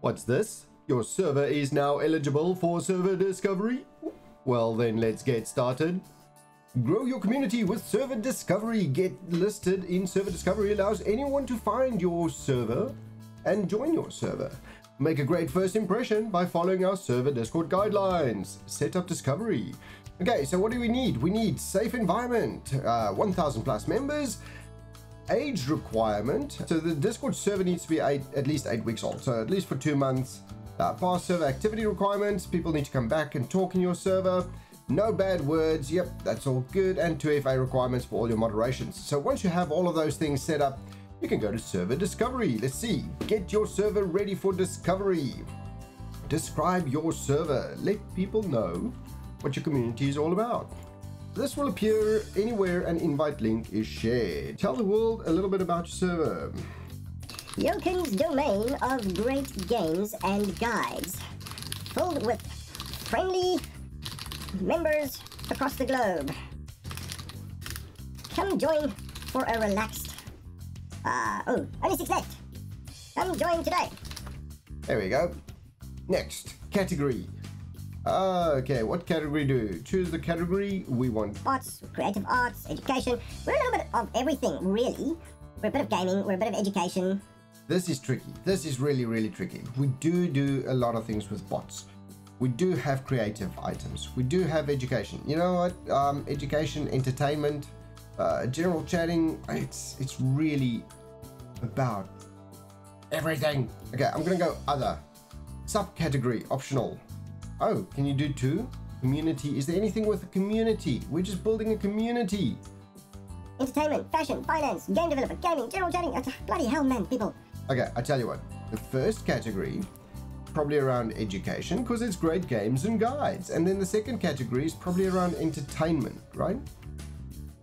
What's this? Your server is now eligible for server discovery? Well then let's get started. Grow your community with server discovery. Get listed in server discovery allows anyone to find your server and join your server. Make a great first impression by following our server Discord guidelines. Set up discovery. Okay, so what do we need? We need safe environment, uh, 1000 plus members, age requirement. So the Discord server needs to be eight, at least eight weeks old. So at least for two months. Uh, past server activity requirements. People need to come back and talk in your server. No bad words. Yep, that's all good. And 2FA requirements for all your moderations. So once you have all of those things set up, you can go to server discovery. Let's see. Get your server ready for discovery. Describe your server. Let people know what your community is all about. This will appear anywhere an invite link is shared. Tell the world a little bit about your server. Y0ken's domain of great games and guides, filled with friendly members across the globe. Come join for a relaxed. Uh, oh, only six left. Come join today. There we go. Next, category. Okay, what category do? Choose the category we want. Arts, creative arts, education. We're a little bit of everything, really. We're a bit of gaming, we're a bit of education. This is tricky. This is really, really tricky. We do do a lot of things with bots. We do have creative items. We do have education. You know what? Um, education, entertainment, uh, general chatting. It's it's really about everything. Okay, I'm gonna go other. Subcategory optional. Oh, can you do two? Community. Is there anything with a community? We're just building a community. Entertainment, fashion, finance, game development, gaming, general chatting. Bloody hell, man, people. Okay, I tell you what. The first category, probably around education, because it's great games and guides. And then the second category is probably around entertainment, right?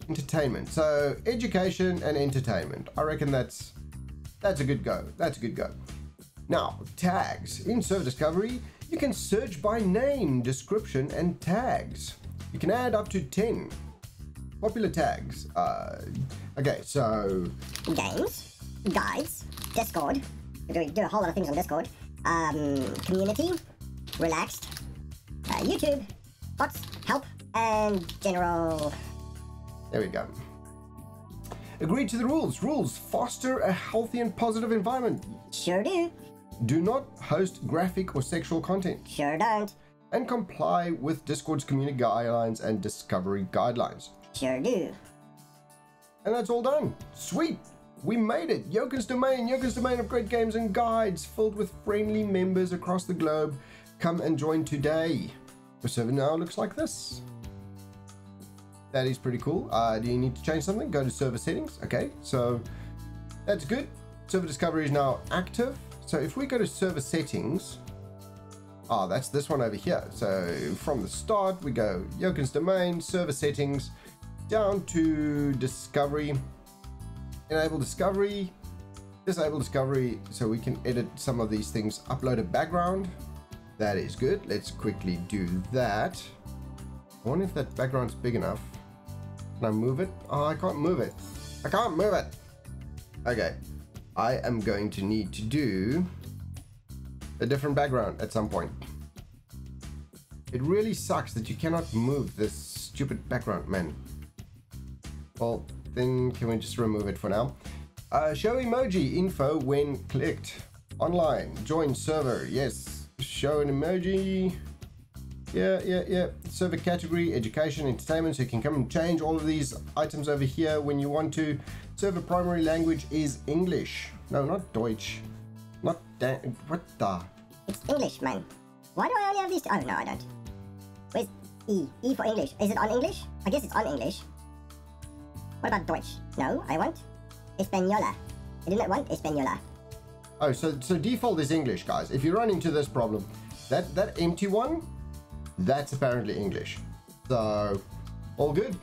Entertainment. So education and entertainment. I reckon that's that's a good go. That's a good go. Now, tags. In Server Discovery, you can search by name, description, and tags. You can add up to 10 popular tags. Uh, okay, so... Games, guides, Discord. We do, do a whole lot of things on Discord. Um, community, relaxed, uh, YouTube, bots, help, and general... There we go. Agree to the rules. Rules foster a healthy and positive environment. Sure do. Do not host graphic or sexual content. Sure don't. And comply with Discord's community guidelines and discovery guidelines. Sure do. And that's all done. Sweet. We made it. Y0ken's Domain. Y0ken's Domain of great games and guides filled with friendly members across the globe. Come and join today. The server now looks like this. That is pretty cool. Uh, do you need to change something? Go to server settings. Okay, so that's good. Server discovery is now active. So if we go to server settings, ah, oh, that's this one over here. So from the start, we go Y0ken's domain, server settings, down to discovery, enable discovery, disable discovery, so we can edit some of these things, upload a background. That is good. Let's quickly do that. I wonder if that background's big enough. Can I move it? Oh, I can't move it. I can't move it. Okay. I am going to need to do a different background at some point. It really sucks that you cannot move this stupid background, man. Well, then can we just remove it for now? Uh, show emoji info when clicked. Online, join server, yes. Show an emoji. Yeah, yeah, yeah. Server category, education, entertainment. So you can come and change all of these items over here when you want to. Server primary language is English. No, not Deutsch. Not da What the? It's English, man. Why do I only have these? Oh, no, I don't. Where's E? E for English. Is it on English? I guess it's on English. What about Deutsch? No, I want Española. I not want Española. Oh, so so default is English, guys. If you run into this problem, that that empty one, that's apparently English. So, all good.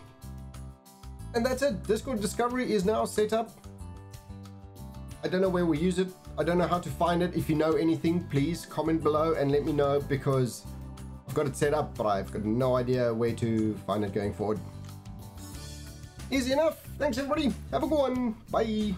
And that's it. Discord Discovery is now set up. I don't know where we use it. I don't know how to find it. If you know anything, please comment below and let me know because I've got it set up, but I've got no idea where to find it going forward. Easy enough. Thanks everybody. Have a good one. Bye.